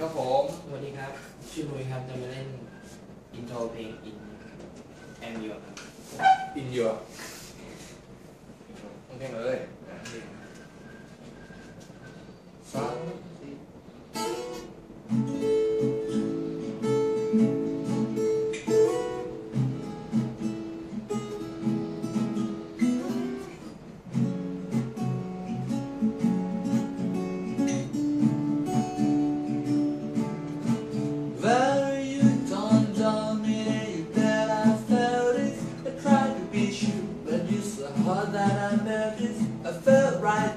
ครับผมสวัสดีครับ ชื่อนุ้ยครับ จะมาเล่นอินโทรเพลงอินแอมยูครับอินเยอะต้องเพลงเลยสามสี่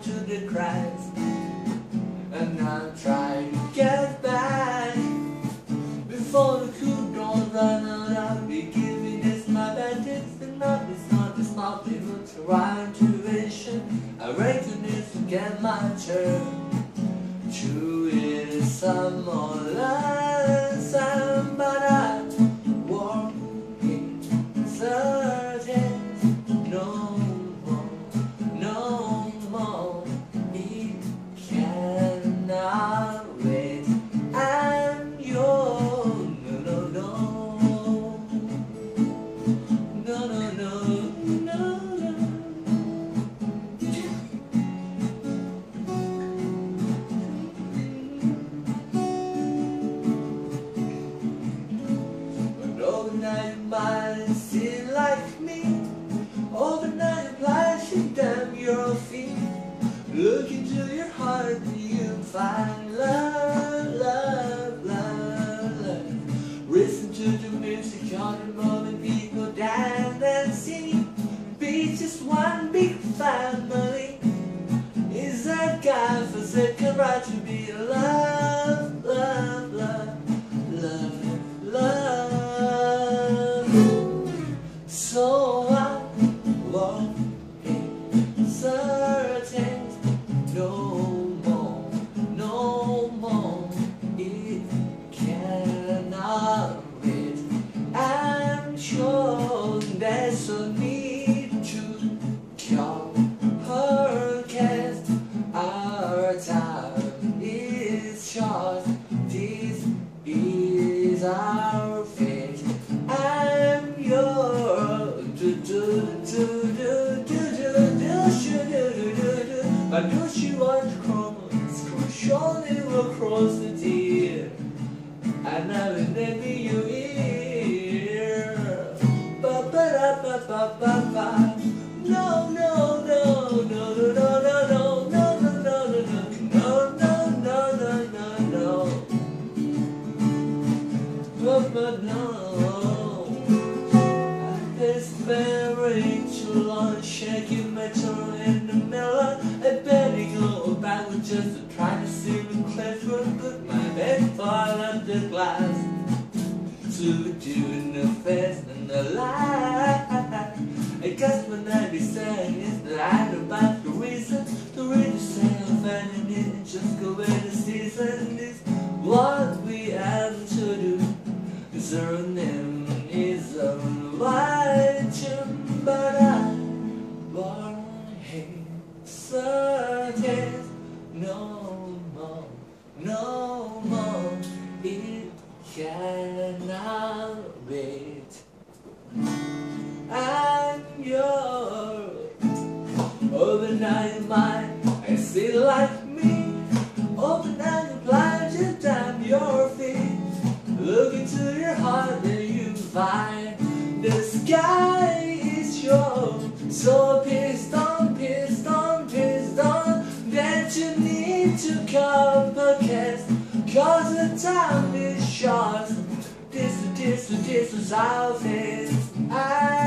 to the cracks And I'm trying to get back. Before the cool don't run out I'll be giving this my best. And not it's not it's not even to vision. I reckon it's to get my turn. True is some more lies, um, but overnight you like me Overnight you damn your feet. Look into your heart and you find love, love, love, love. Listen to the music on the moment people dance and sing. Be just one big family there's a need to call her cast. Our time is short. This is our fate. I'm your do do do do do do do do do. I know she wants to cross, surely will cross the deer. I never let me you change your lunch, shaking my tongue in the mirror. I barely go backward just to try to see the classroom, but my bed fall under glass. So in the face and the lie. I guess what I'd be saying is that I don't the reason. The reason saying I'm finding it just go away. Overnight mind, I see like me. Overnight you blind, you damn your feet. Look into your heart and you find the sky is yours. So pissed on, pissed on, pissed on that you need to come podcast. Cause the time is short. This, this, this is our face. Yours.